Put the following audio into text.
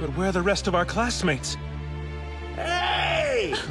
But where are the rest of our classmates? Hey!